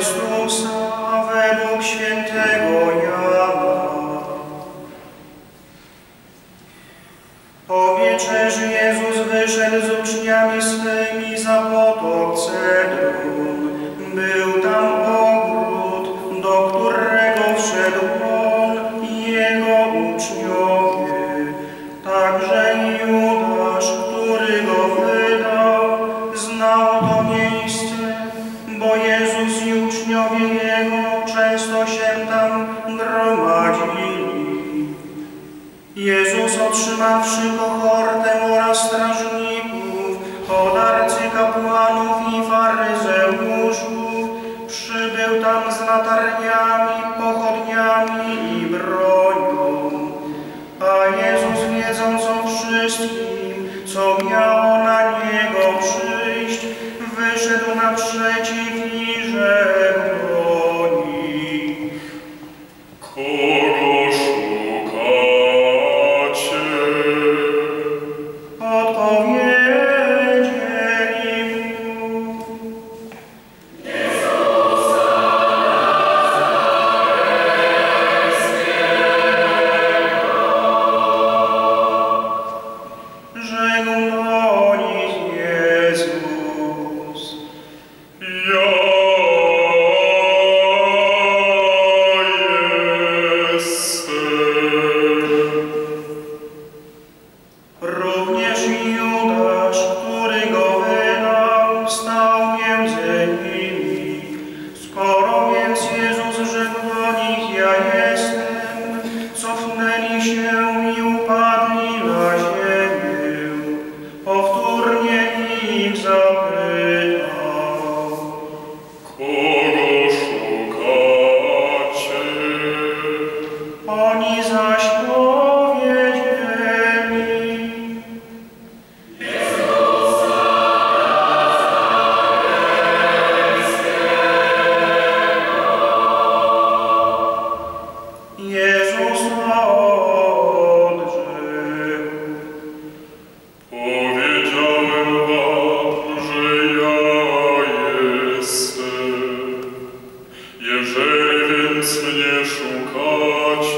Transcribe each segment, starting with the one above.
Iisus, ave duc szukać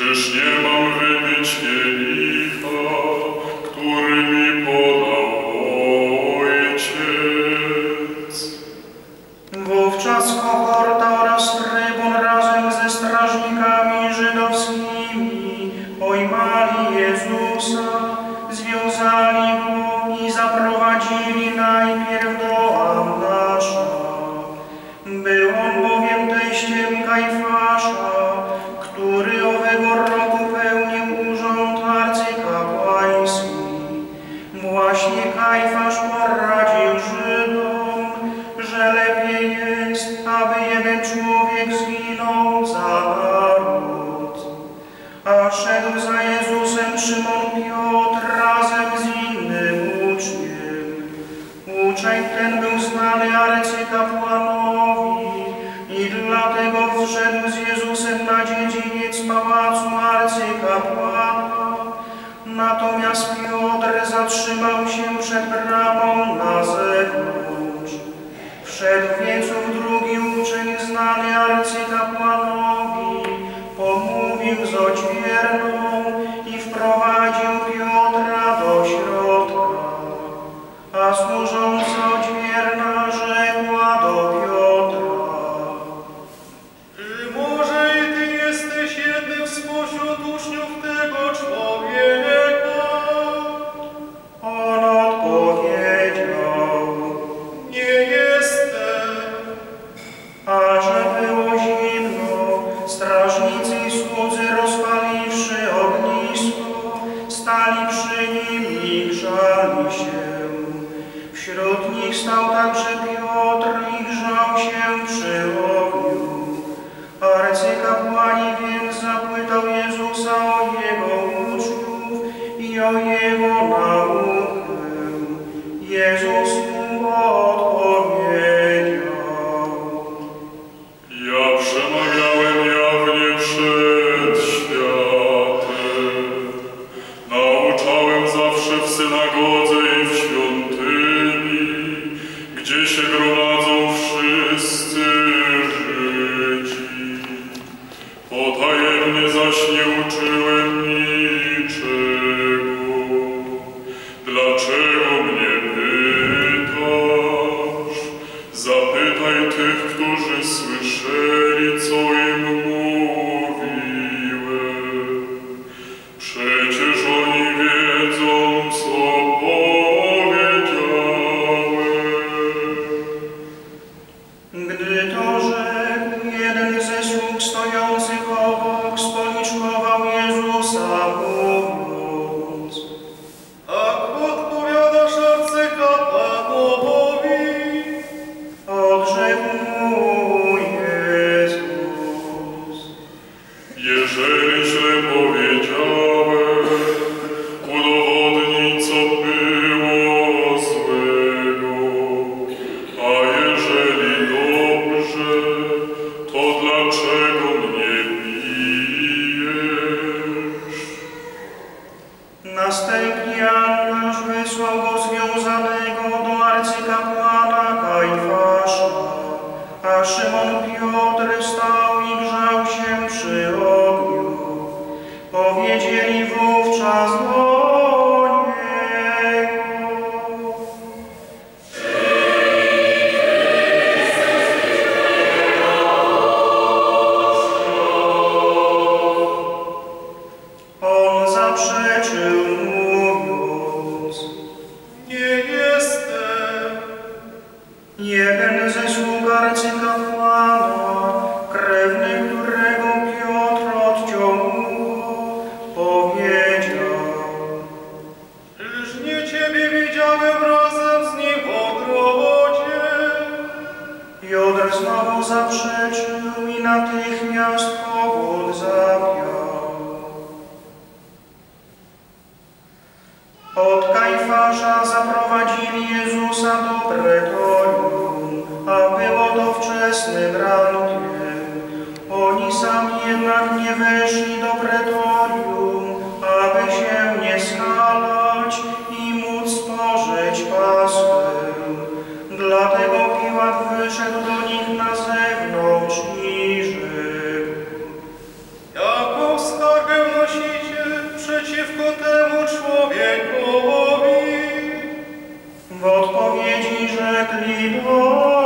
Czyż nie mam wymieć ich? Uczeń ten był znany arcykapłanowi i dlatego wszedł z Jezusem na dziedziniec pałacu arcykapłana. Natomiast Piotr zatrzymał się przed bramą na zewnątrz. Wszedł więc ów drugi uczeń znany arcykapłanowi, pomówił z odźwierną i wprowadził znowu et libor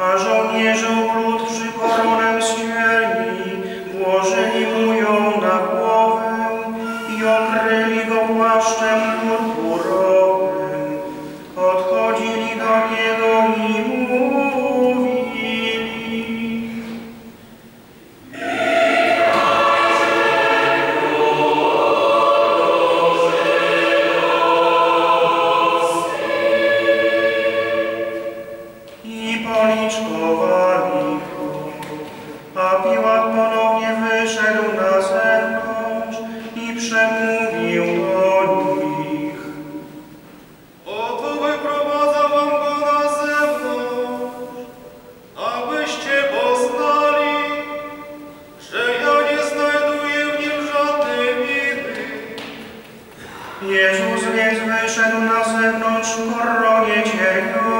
a żołnierze Jezus więc wyszedł na zewnątrz koronie cierniowej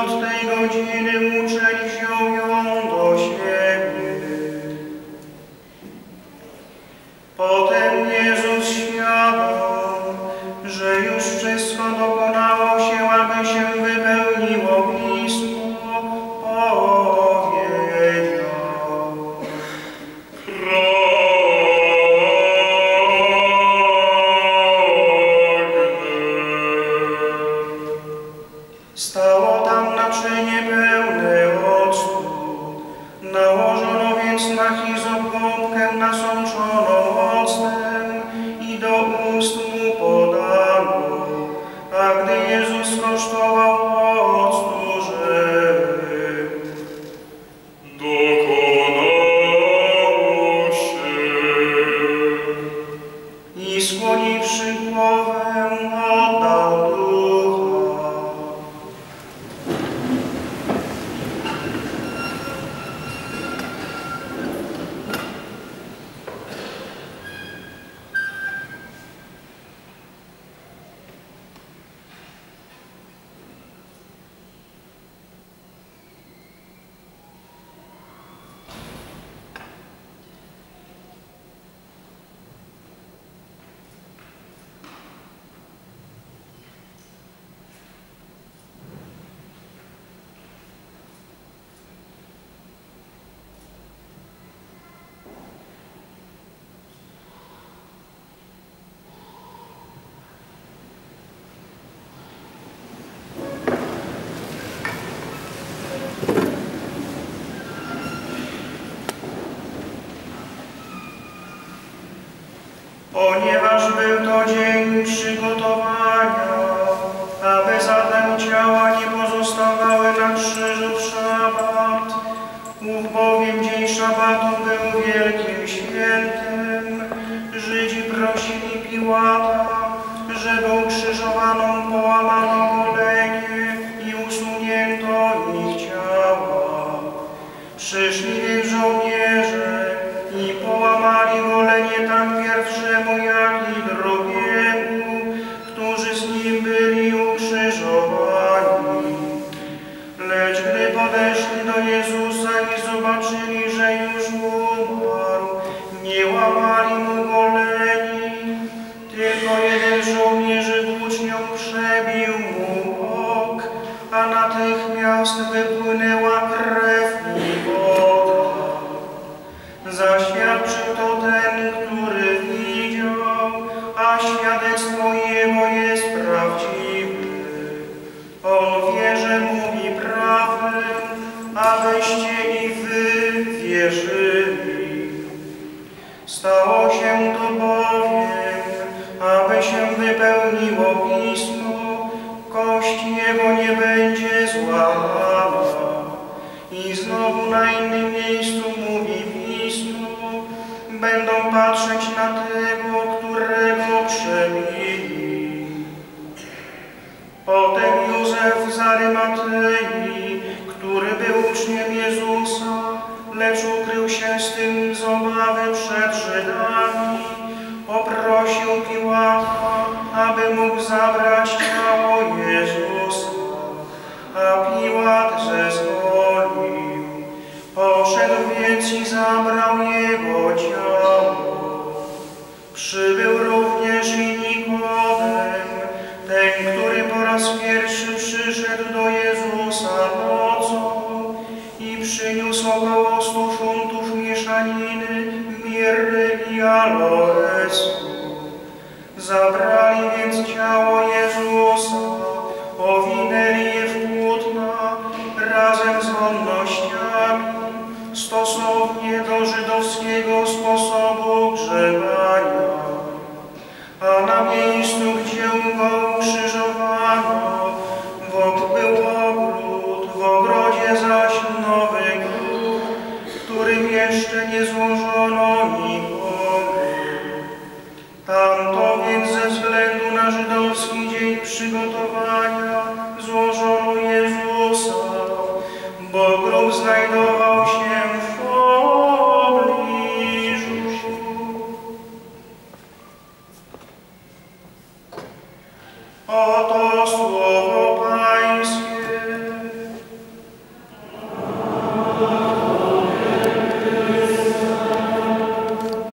od tej godziny uczeń był to dzień przygotowany. luce razem z wonnościami stosownie do żydowskiego sposobu grzewania, a na miejscu, gdzie go ukrzyżowano, wokół był ogród, w ogrodzie zaś nowy którym jeszcze nie złożono nikomu. Tamto więc ze względu na żydowski dzień przygotowano I know.